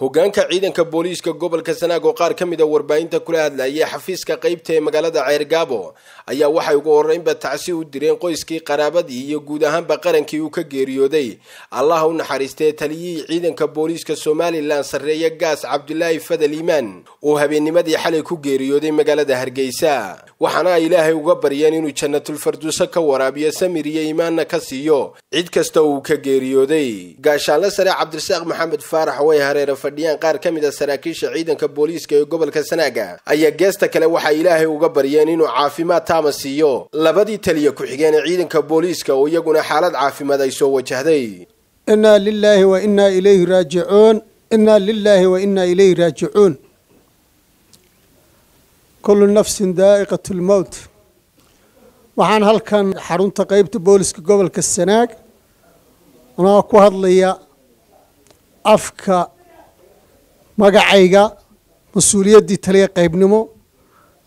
hogaanka ciidanka booliiska gobolka sanaag oo qaar ka mid a warbaahinta kula hadlayay xafiiska qaybta ee magaalada ceergaabo ayaa waxay ugu horreynba tacsi u direen qoyskii qaraabadii iyo guud ahaanba qarankii uu ka geeriyooday. Allaha u naxariistee taliyihii ciidanka booliiska somalilan sarreeye gaas cabdulaahi fadal iimaan oo habeennimadii xalay ku geeriyooday magaalada hargeysa waxaana ay ilaahay uga baryeen inuu jannatulfarduuso ka waraabiyo samir iyo iimaanna ka siiyo. Cid kasta uu ka geeriyooday. Gaashaanle sare cabdirasaaq maxamed faarax way hareere fadhiyaan qaar ka mid a saraakiisha ciidanka booliiska ee gobolka sanaaga. Ayaa geesta kale waxay ilaahay uga baryeen inuu caafimaad taama siiyo. Labadii taliya ku-xigeen ee ciidanka booliiska oo iyaguna xaalad caafimaad ay soo wajahday. Inaa lilaahi wa inaa ilayhi raajicuun. Inaa lilaahi wa inaa ilayhi raajicuun kullu nafsin daa'iqat lmowt waxaan halkan xarunta qeybta booliska gobolka sanaag anaa ku hadlaya afka magacayga mas'uuliyaddii taliya qaybnimo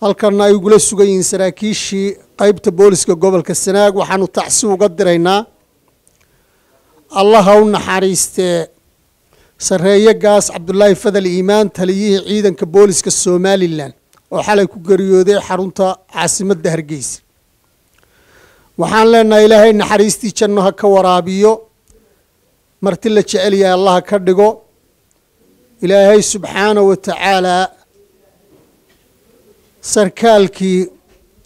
halkanna ay ugula sugan yihiin saraakiishii qeybta booliska gobolka sanaag waxaanu tacsi uga diraynaa allaha u naxariistee sarreeye gaas cabdulaahi fadal iimaan taliyihii ciidanka booliska somalilan oo xalay ku geeriyooday xarunta caasimadda hargeysa waxaan leenahay ilaahay naxariistii janno ha ka waraabiyo marti la jecel yahay allaha ka dhigo ilaahay subxaanahu wa tacaalaa sarkaalkii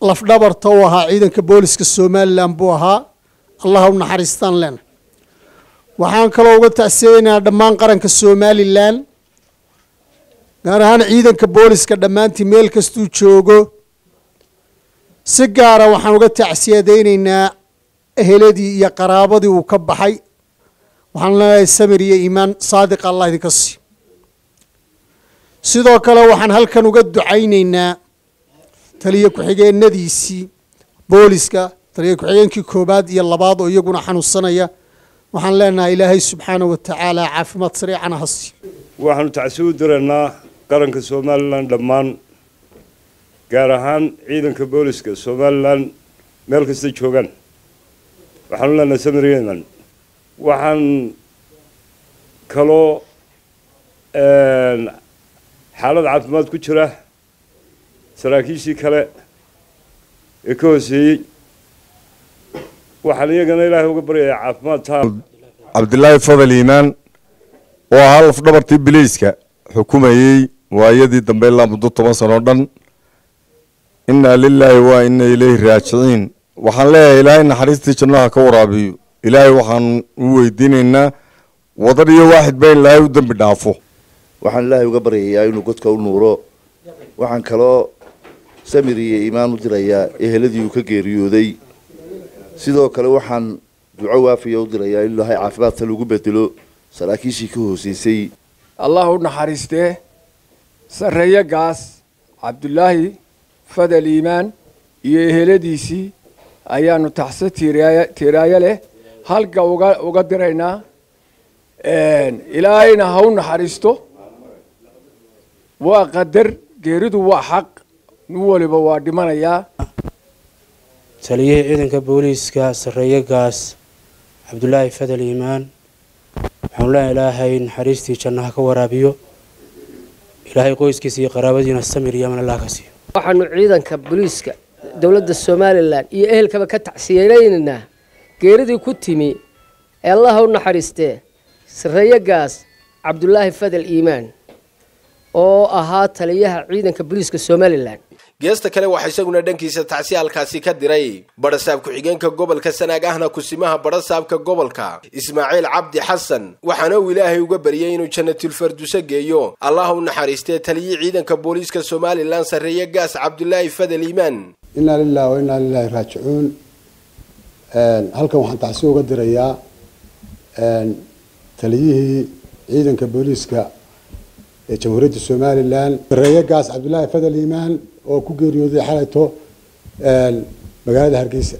lafdhabarta u ahaa ciidanka booliska somalilan buu ahaa allaha u naxariistaan lena waxaan kaloo uga tacsiyeynaa dhammaan qaranka somalilan gaar ahaan ciidanka booliska dhammaantii meel kastuu joogo si gaara waxaan uga tacsiyadaynaynaa eheladii iyo qaraabadii uu ka baxay. Waxaan leenahay samir iyo iimaan saadiqa allah idinka sii. Sidoo kale waxaan halkan uga ducaynaynaa taliya ku-xigeenadiisii booliska taliya ku-xigeenkii koobaad iyo labaad oo iyaguna xanuunsanaya. Waxaan leenahay ilaahay subxaanahu wa tacaala caafimaad sariicana ha sii. Waxaanu tacsi u diraynaa qaranka somalilan dhammaan gaar ahaan ciidanka booliska somalilan meel kasta joogaan waxaanu leenahay samiriyeman waxaan kaloo xaalad caafimaad ku jira saraakiishii kale ee ka hooseeyey. Waxaan iyagana ilaahay uga baryayaa caafimaad taam cabdilaahi fadal iimaan oo ahaa lafdhabartii biliiska xukumayey waayadii dambe ilaa muddo toban sanoo dhan innaa lilaahi waa ina ilayhi raajiciin waxaan leeyahay ilaahay naxariistii jannaha ka waraabiyo. Ilaahay waxaan u weydiinaynaa wadan iyo waaxid ba in ilaahay u dembi dhaafo. Waxaan ilaahay uga baryayaa inuu godka u nuuro. Waxaan kaloo samir iyo iimaan u dirayaa eheladii uu ka geeriyooday. Sidoo kale waxaan duco waafiya u dirayaa in ilaahay caafimaadka lagu bedelo saraakiishii ka hooseysay. Allah u naxariistee sarreeye gaas cabdulaahi fadal iimaan iyo eheladiisii ayaanu taxse tiiraayo leh. Halka uga diraynaa ilaahayna ha u naxariisto. Waa qadar geeridu waa xaq. Nin waliba waa dhimanayaa taliyihii ciidanka booliiska sarreeye gaas cabdulaahi fadal iimaan waxaanu leenahay ilaahay naxariistii jannaha ka waraabiyo ilaahay qoyskiisa iyo qaraabadiina samir iyo allah ka siiyo. Waxaanu ciidanka booliiska dowladda somalilan iyo ehelkaba ka tacsiyeynaynaa geeridii ku timi ee allaha u naxariistee sarreeye gaas cabdulaahi fadal iimaan oo ahaa taliyaha ciidanka booliiska somalilan geesta kale waxaa isaguna dhankiisa tacsi halkaasi ka diray badhasaab ku-xigeenka gobolka sanaag ahna kusimaha badhasaabka gobolka ismaaciil cabdi xasan waxaana uu ilaahay uga baryay inuu jannatulfarduuso geeyo. Allaha u naxariistee taliyii ciidanka booliiska somalilan sarreeye gaas cabdulaahi fadal iimaan. Inaa lilahi wa lilahi raajicuun. Halkan waxaan tacsi uga dirayaa taliyihii ciidanka booliiska ee jamhuuriyadda somalilan sarreeye gaas cabdulaahi fadal iimaan oo ku geeriyooday xalayto magaalada hargeysa.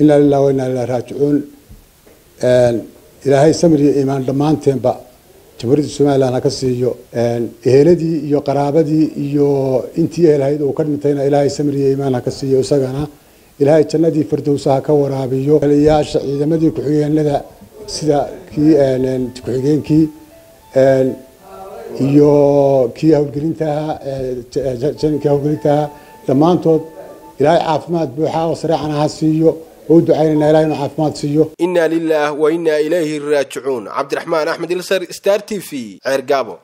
Inaa lilah wa lilah raajicuun. Ilaahay samir iyo iimaan dhammaanteenba jamhuuriyadda somalilan ha ka siiyo eheladii iyo qaraabadii iyo intii ehelhayd uu ka dhintayna ilaahay samir iyo iimaan ha ka siiyo isagana ilaahay jannadii firdowsa ha ka waraabiyo. Taliyayaasha ciidamadii ku-xigeenada sida kii ku-xigeenkii iyo kii janinkii howlgelinta ahaa dhammaantood ilaahay caafimaad buuxa oo sareecana ha siiyo. Oo u ducaynayna ilahay inuu caafimaad siiyo. Inna lilah wa inna ilayhi raajicuun. Cabdiraxmaan axmed ilsar star t v ceer gaabo